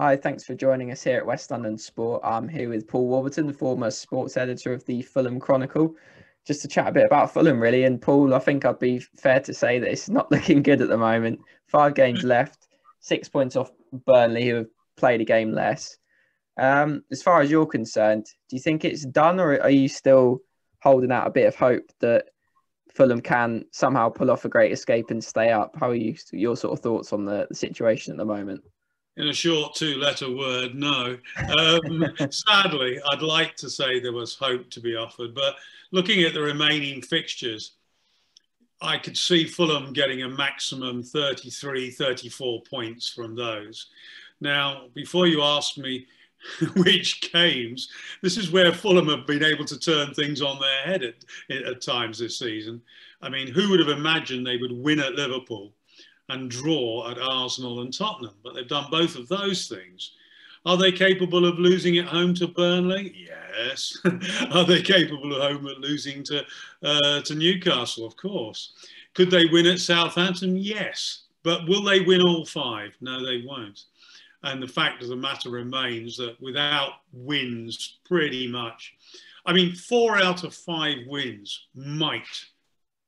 Hi, thanks for joining us here at West London Sport. I'm here with Paul Warburton, the former sports editor of the Fulham Chronicle, just to chat a bit about Fulham, really. And Paul, I think I'd be fair to say that it's not looking good at the moment. Five games left, six points off Burnley, who have played a game less. Um, as far as you're concerned, do you think it's done, or are you still holding out a bit of hope that Fulham can somehow pull off a great escape and stay up? How are you, your sort of thoughts on the, the situation at the moment? In a short two-letter word, no. Um, sadly, I'd like to say there was hope to be offered, but looking at the remaining fixtures, I could see Fulham getting a maximum 33, 34 points from those. Now, before you ask me which games, this is where Fulham have been able to turn things on their head at, at times this season. I mean, who would have imagined they would win at Liverpool? And draw at Arsenal and Tottenham. But they've done both of those things. Are they capable of losing at home to Burnley? Yes. Are they capable of home at losing to uh, to Newcastle? Of course. Could they win at Southampton? Yes. But will they win all five? No, they won't. And the fact of the matter remains that without wins, pretty much, I mean, four out of five wins might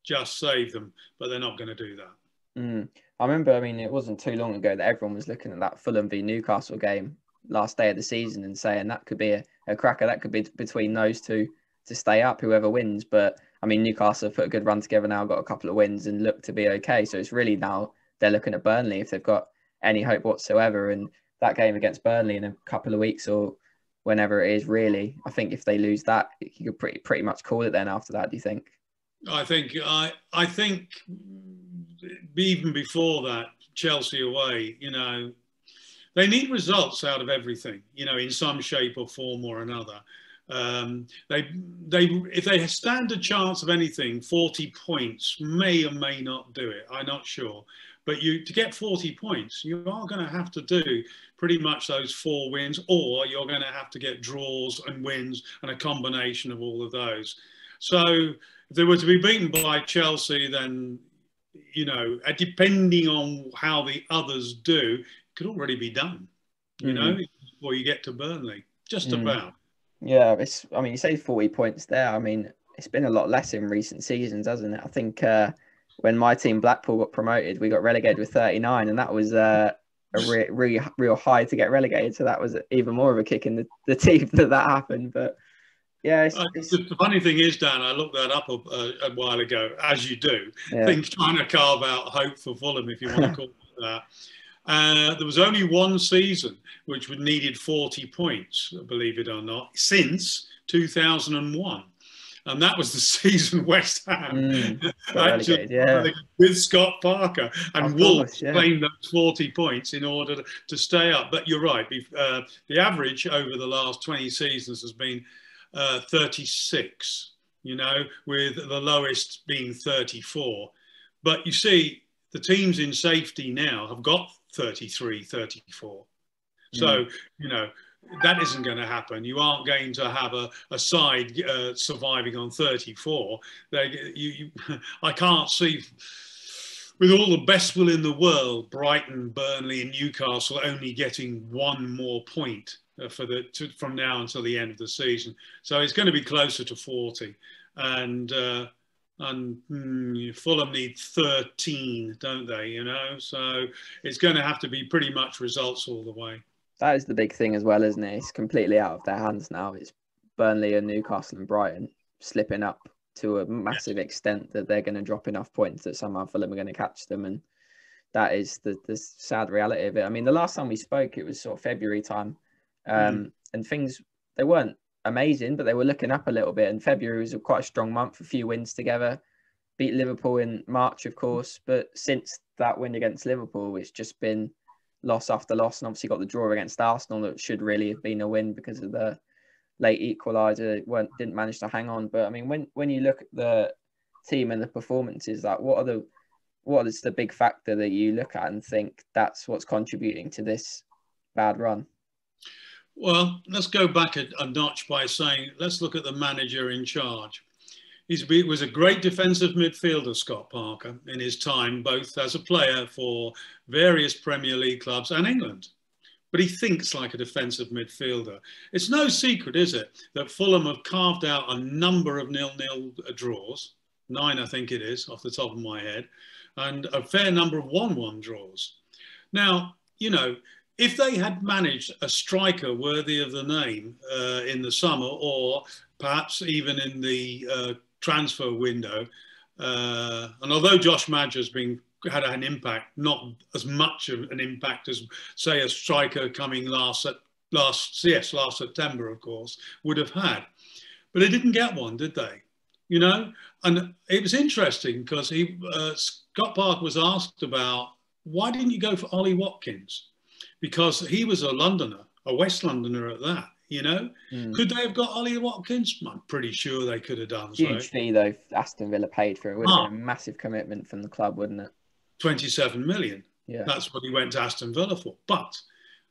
just save them, but they're not going to do that. Mm. I remember, I mean, it wasn't too long ago that everyone was looking at that Fulham v Newcastle game last day of the season and saying that could be a, a cracker. That could be between those two to stay up, whoever wins. But I mean, Newcastle have put a good run together now, got a couple of wins and look to be okay. So it's really now they're looking at Burnley if they've got any hope whatsoever. And that game against Burnley in a couple of weeks or whenever it is, really, I think if they lose that, you could pretty pretty much call it then after that. Do you think? I think I I think even before that, Chelsea away, you know, they need results out of everything, you know, in some shape or form or another. Um, they, they, if they stand a chance of anything, 40 points may or may not do it. I'm not sure. But you, to get 40 points, you are going to have to do pretty much those four wins, or you're going to have to get draws and wins and a combination of all of those. So if they were to be beaten by Chelsea, then you know, uh, depending on how the others do, it could already be done, you mm-hmm. know, before you get to Burnley, just mm. about. Yeah, it's. I mean, you say forty points there. I mean, it's been a lot less in recent seasons, hasn't it? I think uh, when my team Blackpool got promoted, we got relegated with thirty nine, and that was uh, a re- re- real high to get relegated. So that was even more of a kick in the, the teeth that that happened. But yeah, it's, uh, it's... the funny thing is, Dan, I looked that up a, a, while ago, as you do. Yeah. Things trying to carve out hope for Fulham, if you want to call it that. Uh, there was only one season which would needed 40 points, believe it or not, since 2001. And that was the season West Ham mm, actually yeah. with Scott Parker and Wolves yeah. playing those 40 points in order to, to stay up. But you're right, uh, the average over the last 20 seasons has been uh, 36, you know, with the lowest being 34. But you see, the teams in safety now have got 33, 34. So, mm. you know, that isn't going to happen. You aren't going to have a, a side uh, surviving on 34. They, you, you, I can't see, with all the best will in the world, Brighton, Burnley, and Newcastle only getting one more point for the to, from now until the end of the season. So it's going to be closer to 40, and uh, and mm, Fulham need 13, don't they? You know, so it's going to have to be pretty much results all the way. That is the big thing as well, isn't it? It's completely out of their hands now. It's Burnley and Newcastle and Brighton slipping up to a massive extent that they're going to drop enough points that somehow Fulham are going to catch them and that is the, the sad reality of it. I mean, the last time we spoke, it was sort of February time um, mm. And things they weren't amazing, but they were looking up a little bit. And February was a quite a strong month, a few wins together. Beat Liverpool in March, of course, but since that win against Liverpool, it's just been loss after loss, and obviously got the draw against Arsenal that should really have been a win because of the late equaliser. weren't didn't manage to hang on. But I mean, when when you look at the team and the performances, like what are the what is the big factor that you look at and think that's what's contributing to this bad run? Well, let's go back a, a, notch by saying, let's look at the manager in charge. He was a great defensive midfielder, Scott Parker, in his time, both as a player for various Premier League clubs and England. but he thinks like a defensive midfielder. It's no secret, is it, that Fulham have carved out a number of nil-nil draws, nine I think it is off the top of my head, and a fair number of one-one draws. Now, you know, if they had managed a striker worthy of the name uh, in the summer, or perhaps even in the uh, transfer window, uh, and although Josh Maja has been had an impact, not as much of an impact as say a striker coming last last yes last September, of course, would have had. But they didn't get one, did they? You know, and it was interesting because he uh, Scott Park was asked about why didn't you go for Ollie Watkins? Because he was a Londoner, a West Londoner at that. You know, mm. could they have got Ollie Watkins? I'm pretty sure they could have done. Huge so. fee though. Aston Villa paid for it. Would ah. been a massive commitment from the club, wouldn't it? 27 million. Yeah. That's what he went to Aston Villa for. But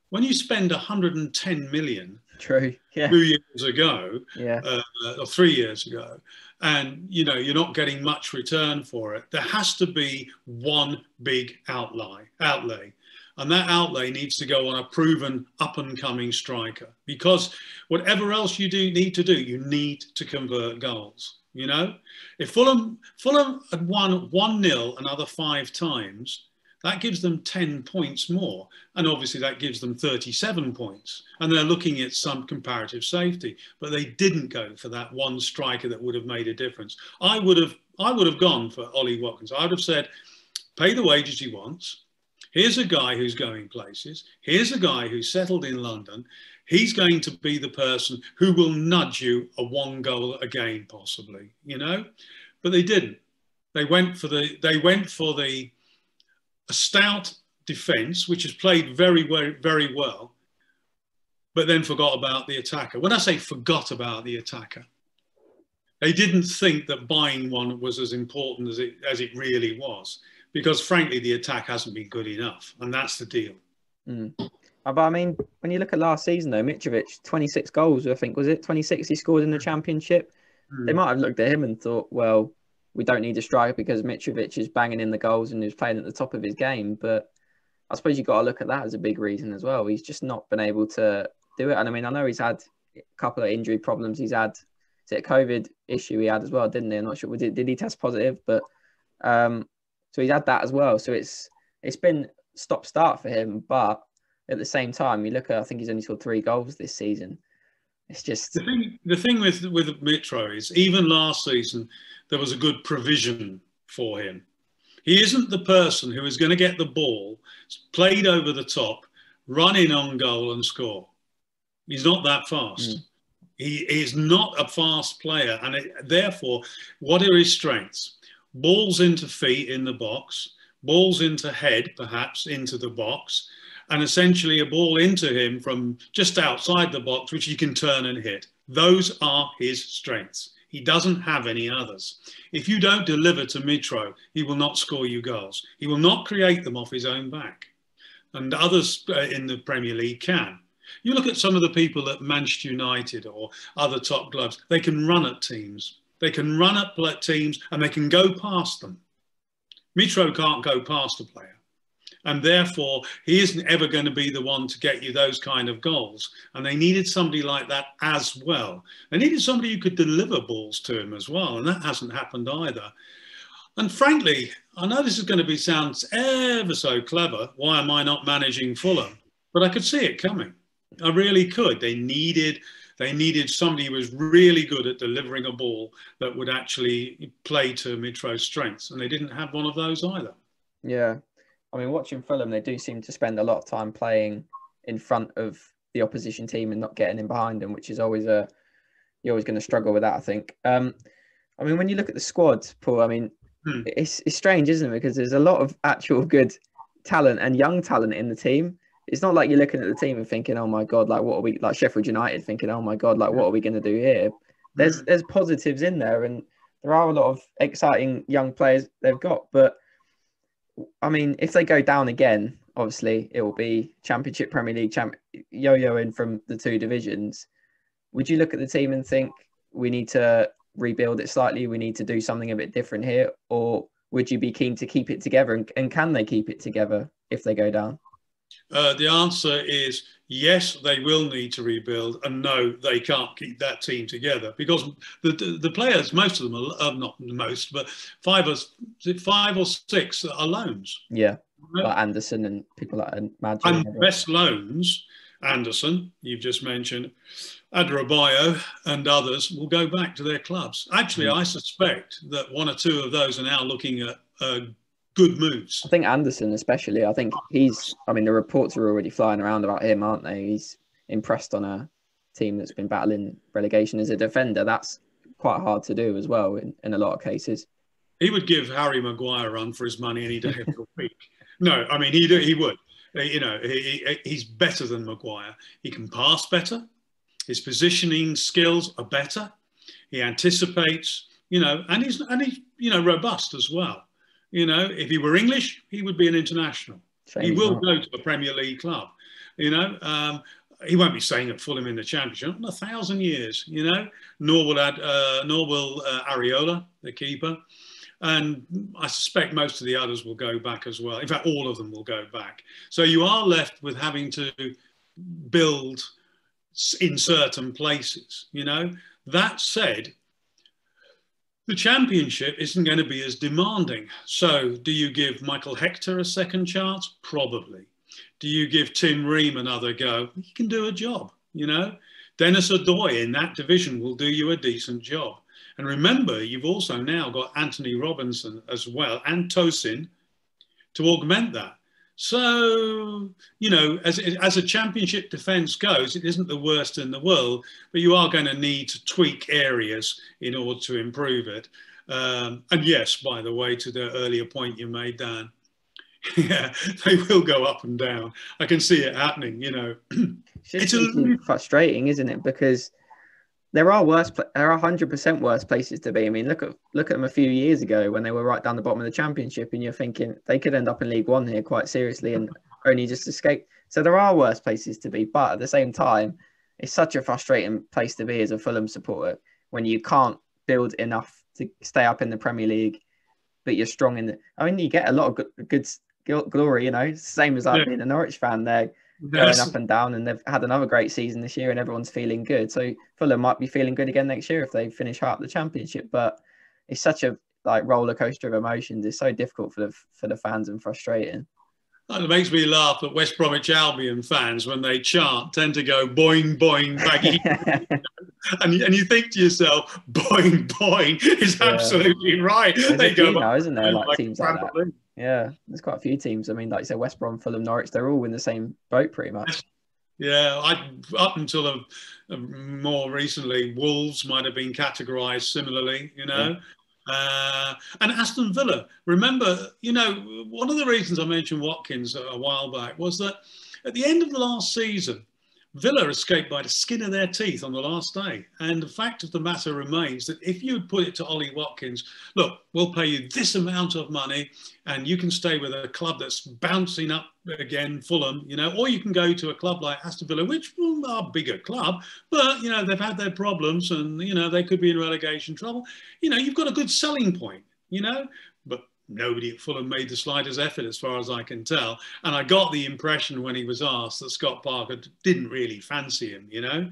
when you spend 110 million True. Yeah. two years ago, yeah. Uh, or three years ago, and you know you're not getting much return for it, there has to be one big outlay. Outlay. And that outlay needs to go on a proven up and coming striker because whatever else you do need to do, you need to convert goals. You know, if Fulham Fulham had won one 0 another five times, that gives them 10 points more. And obviously that gives them 37 points. And they're looking at some comparative safety. But they didn't go for that one striker that would have made a difference. I would have I would have gone for Ollie Watkins. I would have said, pay the wages he wants. Here's a guy who's going places. Here's a guy who's settled in London. He's going to be the person who will nudge you a one goal again, possibly you know? But they didn't. They went for the they went for the stout defense which has played very very very well but then forgot about the attacker. When i say forgot about the attacker they didn't think that buying one was as important as it as it really was because frankly the attack hasn't been good enough and that's the deal mm. Uh, but I mean, when you look at last season, though, Mitrovic, 26 goals, I think, was it? 26 he scored in the championship. Mm. They might have looked at him and thought, well, we don't need a striker because Mitrovic is banging in the goals and he's playing at the top of his game. But I suppose you've got to look at that as a big reason as well. He's just not been able to do it. And I mean, I know he's had a couple of injury problems. He's had, is it a COVID issue he had as well, didn't he? I'm not sure. Did, did he test positive? But um, so he's had that as well. So it's it's been stop start for him. But at the same time, you look at I think he's only scored three goals this season. It's just the thing. The thing with with Mitro is even last season there was a good provision for him. He isn't the person who is going to get the ball played over the top, run in on goal and score. He's not that fast. Mm. He is not a fast player, and it, therefore, what are his strengths? Balls into feet in the box, balls into head, perhaps into the box, and essentially a ball into him from just outside the box, which he can turn and hit. Those are his strengths. He doesn't have any others. If you don't deliver to Mitro, he will not score you goals. He will not create them off his own back. And others uh, in the Premier League can. You look at some of the people at Manchester United or other top clubs, they can run at teams. They can run up teams and they can go past them. Mitro can't go past a player and therefore he isn't ever going to be the one to get you those kind of goals. And they needed somebody like that as well. They needed somebody who could deliver balls to him as well, and that hasn't happened either. And frankly, I know this is going to be sounds ever so clever. Why am I not managing Fulham? But I could see it coming. I really could. They needed they needed somebody who was really good at delivering a ball that would actually play to Mitro's strengths, and they didn't have one of those either. Yeah, I mean, watching Fulham, they do seem to spend a lot of time playing in front of the opposition team and not getting in behind them, which is always a you're always going to struggle with that. I think. Um, I mean, when you look at the squad, Paul, I mean, hmm. it's it's strange, isn't it? Because there's a lot of actual good talent and young talent in the team. It's not like you're looking at the team and thinking, "Oh my god, like what are we?" Like Sheffield United thinking, "Oh my god, like what are we going to do here?" There's hmm. there's positives in there, and there are a lot of exciting young players they've got, but I mean, if they go down again, obviously it will be Championship, Premier League, champ, yo-yoing from the two divisions. Would you look at the team and think we need to rebuild it slightly? We need to do something a bit different here, or would you be keen to keep it together? And, and can they keep it together if they go down? Uh, the answer is yes, they will need to rebuild, and no, they can't keep that team together because the the, the players, most of them are uh, not most, but five or five or six are loans. Yeah, like Anderson and people like Madrid. And best loans, Anderson, you've just mentioned, Adarabioyo and others will go back to their clubs. Actually, mm. I suspect that one or two of those are now looking at uh, good moves. I think Anderson, especially, I think he's. I mean, the reports are already flying around about him, aren't they? He's impressed on a team that's been battling relegation as a defender. That's quite hard to do as well in, in a lot of cases. He would give Harry Maguire a run for his money any day of the week. No, I mean he he would. You know, he, he's better than Maguire. He can pass better. His positioning skills are better. He anticipates. You know, and he's and he's you know robust as well. You know, if he were English, he would be an international. Shame he will not. go to a Premier League club. You know, um, he won't be staying at Fulham in the Championship in a thousand years. You know, nor will add, uh, nor will uh, Areola, the keeper, and I suspect most of the others will go back as well. In fact, all of them will go back. So you are left with having to build in certain places. You know, that said, the championship isn't going to be as demanding. So, do you give Michael Hector a second chance? Probably. Do you give Tim Ream another go? He can do a job, you know. Denis Odoi in that division will do you a decent job. And remember, you've also now got Antonee Robinson as well and Tosin to augment that. So, you know, as, as a championship defence goes, it isn't the worst in the world, but you are going to need to tweak areas in order to improve it. Um, and yes, by the way, to the earlier point you made, Dan, yeah, they will go up and down. I can see it happening, you know. it's, it's a, frustrating, isn't it? Because there are worse. There are hundred percent worse places to be. I mean, look at look at them a few years ago when they were right down the bottom of the championship, and you're thinking they could end up in League One here quite seriously and only just escape. So there are worse places to be, but at the same time, it's such a frustrating place to be as a Fulham supporter when you can't build enough to stay up in the Premier League, but you're strong in the. I mean, you get a lot of good, good glory. You know, same as I've yeah. been a Norwich fan. There, going up and down, and they've had another great season this year, and everyone's feeling good. So Fulham might be feeling good again next year if they finish high up the championship. But it's such a like roller coaster of emotions. It's so difficult for the for the fans and frustrating. And it makes me laugh that West Bromwich Albion fans, when they chant, tend to go boing boing baggy, and and you think to yourself, boing boing is absolutely yeah. right. There's they go, now, isn't there? Like, like teams like that. Yeah, there's quite a few teams. I mean, like you said, West Brom, Fulham, Norwich, they're all in the same boat pretty much. Yeah, I, up until a, a more recently, Wolves might have been categorised similarly, you know. Yeah. Uh, and Aston Villa, remember, you know, one of the reasons I mentioned Watkins a while back was that at the end of the last season, Villa escaped by the skin of their teeth on the last day. And the fact of the matter remains that if you put it to Ollie Watkins, look, we'll pay you this amount of money and you can stay with a club that's bouncing up again, Fulham, you know, or you can go to a club like Aston Villa, which are a bigger club, but, you know, they've had their problems and, you know, they could be in relegation trouble. You know, you've got a good selling point, you know, nobody at Fulham made the slightest effort, as far as I can tell. And I got the impression when he was asked that Scott Parker didn't really fancy him. You know,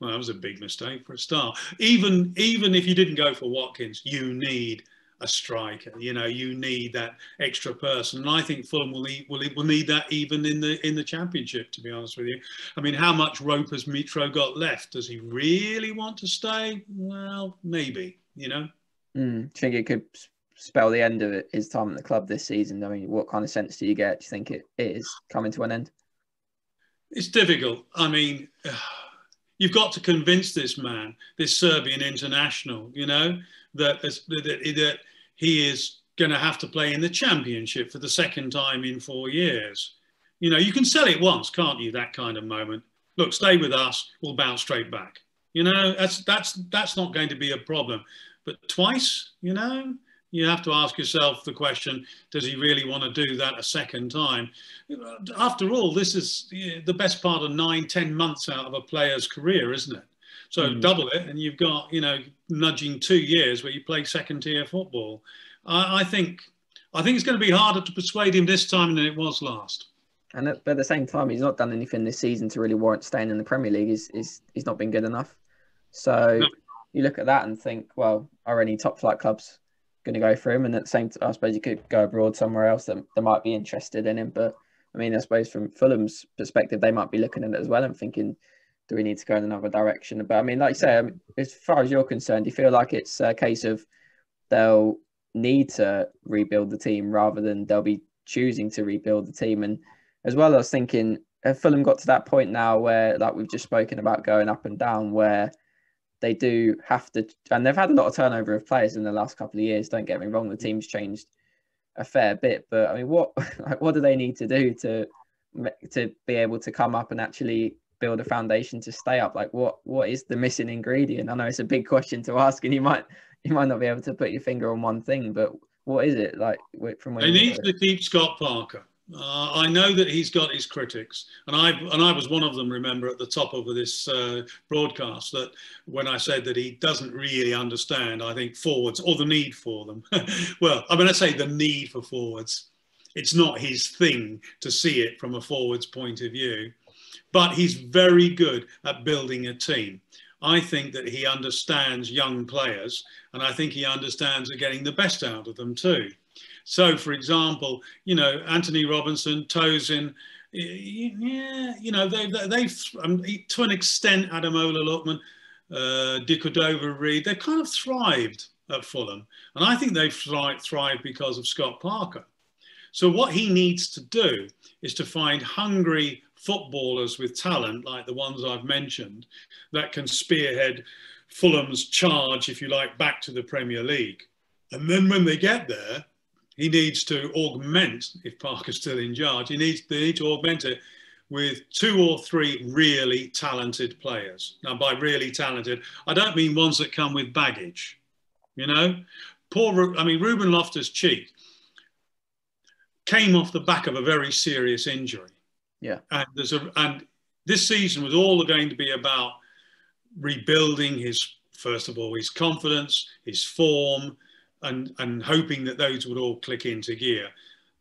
well, that was a big mistake for a start. Even even if you didn't go for Watkins, you need a striker. You know, you need that extra person, and I think Fulham will need will, will need that even in the in the Championship. To be honest with you, I mean, how much rope has Mitro got left? Does he really want to stay? Well, maybe. You know. Mm, think it could spell the end of his time at the club this season? I mean, what kind of sense do you get? Do you think it is coming to an end? It's difficult. I mean, you've got to convince this man, this Serbian international, you know, that, that, that he is going to have to play in the championship for the second time in four years. You know, you can sell it once, can't you? That kind of moment. Look, stay with us. We'll bounce straight back. You know, that's that's that's not going to be a problem. But twice, you know, you have to ask yourself the question, does he really want to do that a second time? After all, this is the best part of nine, ten months out of a player's career, isn't it? So mm. double it, and you've got, you know, nudging two years where you play second tier football. I, I think, I think it's going to be harder to persuade him this time than it was last. And at, but at the same time, he's not done anything this season to really warrant staying in the Premier League. He's, he's, he's not been good enough. So no. you look at that and think, well, are any top flight clubs going to go for him? And at the same time, I suppose you could go abroad somewhere else that, that might be interested in him. But I mean, I suppose from Fulham's perspective, they might be looking at it as well and thinking, do we need to go in another direction? But I mean, like you say, mean, as far as you're concerned, do you feel like it's a case of they'll need to rebuild the team rather than they'll be choosing to rebuild the team? And as well, I was thinking, Fulham got to that point now where, like we've just spoken about, going up and down, where they do have to, and they've had a lot of turnover of players in the last couple of years. Don't get me wrong, the team's changed a fair bit, but I mean, what what do they need to do to to be able to come up and actually build a foundation to stay up? Like, what what is the missing ingredient? I know it's a big question to ask, and you might you might not be able to put your finger on one thing, but what is it like from? They need to keep Scott Parker. Uh, I know that he's got his critics, and I and I was one of them. Remember at the top of this uh, broadcast that when I said that he doesn't really understand, I think forwards or the need for them. well, I mean, I say the need for forwards. It's not his thing to see it from a forwards point of view, but he's very good at building a team. I think that he understands young players, and I think he understands getting the best out of them too. So, for example, you know, Antonee Robinson, Tosin, yeah, you know, they, they, they've, um, to an extent, Ademola Lookman, uh, De Cordova-Reid, they've kind of thrived at Fulham. And I think they've thrived because of Scott Parker. So what he needs to do is to find hungry footballers with talent, like the ones I've mentioned, that can spearhead Fulham's charge, if you like, back to the Premier League. And then when they get there, he needs to augment, if Parker's still in charge, he needs, they need to augment it with two or three really talented players. Now, by really talented, I don't mean ones that come with baggage. You know, poor, I mean, Ruben Loftus Cheek came off the back of a very serious injury. Yeah. And there's a, and this season was all going to be about rebuilding his, first of all, his confidence, his form, and, and hoping that those would all click into gear.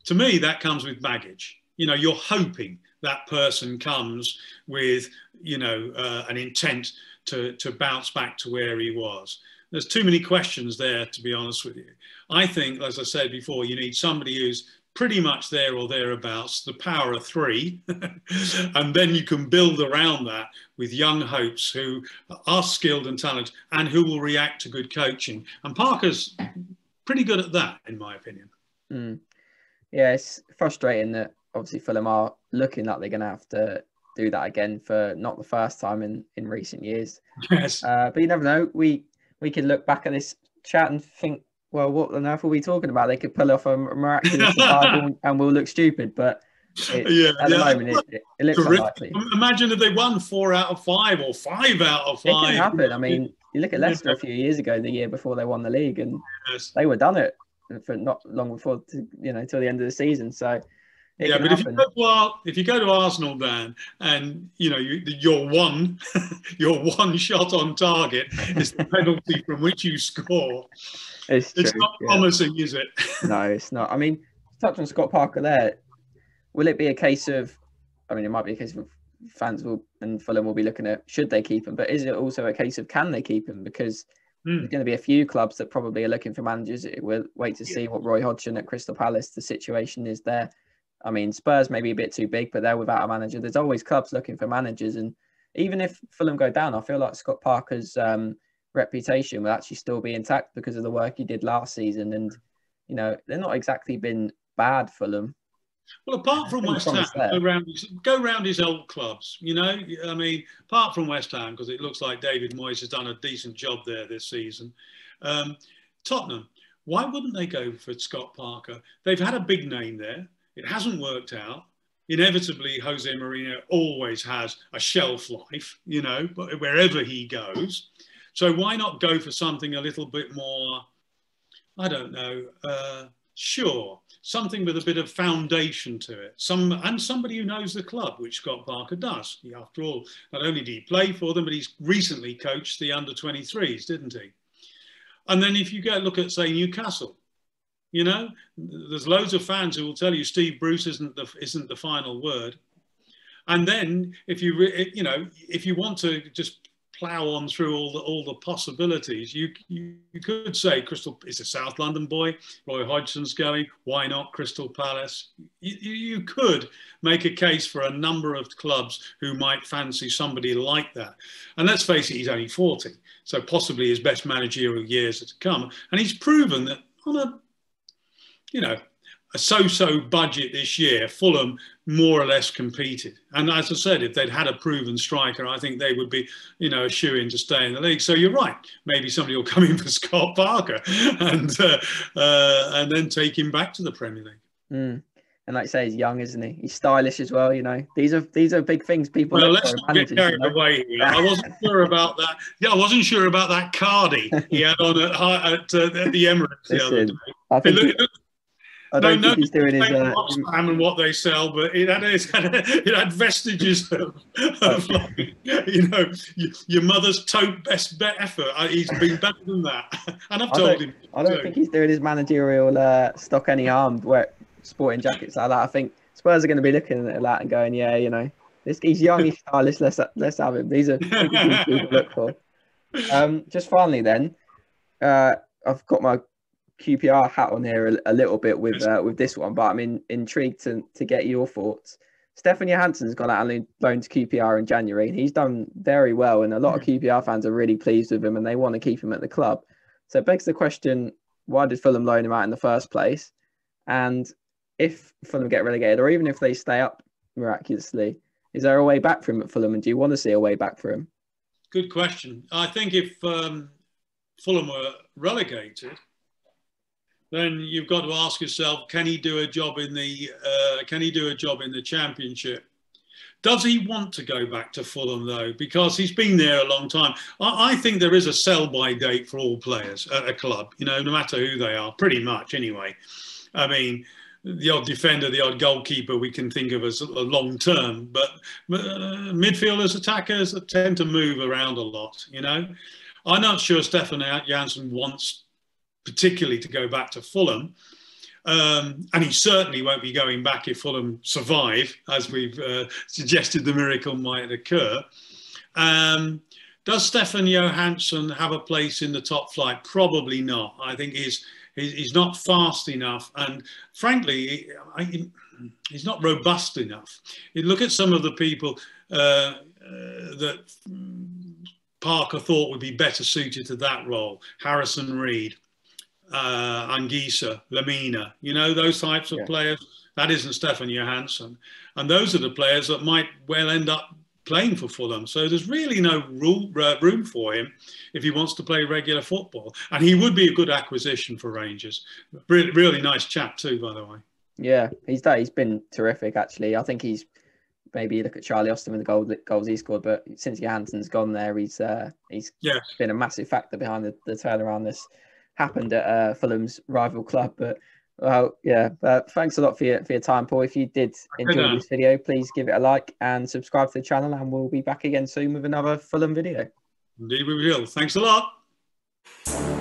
To me, that comes with baggage. You know, you're hoping that person comes with, you know, uh, an intent to, to bounce back to where he was. There's too many questions there, to be honest with you. I think, as I said before, you need somebody who's pretty much there or thereabouts, the power of three. and then you can build around that with young hopes who are skilled and talented and who will react to good coaching. And Parker's pretty good at that, in my opinion. Mm. Yeah, it's frustrating that obviously Fulham are looking like they're going to have to do that again for not the first time in, in recent years. Yes. Uh, but you never know. We we could look back at this chat and think, well, what on earth are we talking about? They could pull off a miraculous survival and we'll look stupid. But it, yeah, at the moment, it, it, it looks Terrific. unlikely. Imagine if they won four out of five or five out of five. It can happen. I mean, you look at Leicester a few years ago, the year before they won the league, and yes. they were done it for not long before, to, you know, till the end of the season. So. Yeah, but if you, go to, if you go to Arsenal, Dan, and you know you, your one, your one shot on target is the penalty from which you score. It's, it's not yeah. promising, is it? no, it's not. I mean, touch on Scott Parker there. Will it be a case of? I mean, it might be a case of fans will and Fulham will be looking at should they keep him, but is it also a case of can they keep him? Because mm. there's going to be a few clubs that probably are looking for managers. We'll wait to see what Roy Hodgson at Crystal Palace the situation is there. I mean, Spurs may be a bit too big, but they're without a manager. There's always clubs looking for managers, and even if Fulham go down, I feel like Scott Parker's um, reputation will actually still be intact because of the work he did last season. And you know, they're not exactly been bad Fulham. Well, apart from West Ham, go around, his, go around his old clubs. You know, I mean, apart from West Ham, because it looks like David Moyes has done a decent job there this season. Um, Tottenham, why wouldn't they go for Scott Parker? They've had a big name there. It hasn't worked out. Inevitably, Jose Mourinho always has a shelf life, you know, wherever he goes. So why not go for something a little bit more, I don't know, uh, sure, something with a bit of foundation to it. Some and somebody who knows the club, which Scott Parker does. He, after all, not only did he play for them, but he's recently coached the under 23s, didn't he? And then if you go look at say Newcastle, You know, there's loads of fans who will tell you Steve Bruce isn't the isn't the final word. And then if you you know if you want to just plow on through all the all the possibilities. You, you, you could say Crystal is a South London boy. Roy Hodgson's going. Why not Crystal Palace? You, you could make a case for a number of clubs who might fancy somebody like that. And let's face it, he's only 40, so possibly his best managerial years to come. And he's proven that on a you know a so-so budget this year, Fulham more or less competed. And as I said, if they'd had a proven striker, I think they would be, you know, a shoe in to stay in the league. So you're right. Maybe somebody will come in for Scott Parker and uh, uh, and then take him back to the Premier League. Mm. And like I say, he's young, isn't he? He's stylish as well. You know, these are these are big things. People. Well, let's not get carried you know? away. Here. I wasn't sure about that. Yeah, I wasn't sure about that Cardi he had on at, at, uh, at the Emirates the other day. I think it, looked, I don't no, think no, he's doing his. Uh, and what they sell, but it had, it had, it had vestiges of, of like, you know, your mother's tote best bet effort. Uh, he's been better than that, and I've told him. I don't think he's doing his managerial uh, stock any harm. Where sporting jackets like that. I think Spurs are going to be looking at that and going, yeah, you know, this he's young, he's stylish. Let's let's have him. These are people look for. Um, just finally, then, uh, I've got my QPR hat on here a, a little bit with uh, with this one, but I'm in, intrigued to, to get your thoughts. Stefan Johansen's gone out and loaned to QPR in January, and he's done very well. And a lot of QPR fans are really pleased with him, and they want to keep him at the club. So it begs the question: Why did Fulham loan him out in the first place? And if Fulham get relegated, or even if they stay up miraculously, is there a way back for him at Fulham? And do you want to see a way back for him? Good question. I think if um, Fulham were relegated, then you've got to ask yourself, can he do a job in the uh, can he do a job in the championship? Does he want to go back to Fulham though? Because he's been there a long time. I, I think there is a sell-by date for all players at a club. You know, no matter who they are, pretty much anyway. I mean, the odd defender, the odd goalkeeper, we can think of as a long term, but uh, midfielders, attackers tend to move around a lot. You know, I'm not sure Stefan Johansen wants particularly to go back to Fulham. Um, and he certainly won't be going back if Fulham survive, as we've uh, suggested the miracle might occur. Um, does Stefan Johansen have a place in the top flight? Probably not. I think he's he's not fast enough, and frankly, he's not robust enough. You look at some of the people uh, uh, that Parker thought would be better suited to that role: Harrison Reed, uh, Anguissa, Lemina, you know, those types of yeah. players. That isn't Stefan Johansen. And those are the players that might well end up playing for Fulham. So there's really no rule, uh, room for him if he wants to play regular football. And he would be a good acquisition for Rangers. Really, really nice chap too, by the way. Yeah, he's that. He's been terrific, actually. I think he's maybe look at Charlie Austin with the goal, goals he scored, but since Johansen's gone there, he's uh, he's yeah. been a massive factor behind the, the turnaround this happened at uh, Fulham's rival club. But well, yeah, uh, thanks a lot for your, for your time, Paul. If you did enjoy this video, please give it a like and subscribe to the channel, and we'll be back again soon with another Fulham video. Indeed, we will. Thanks a lot.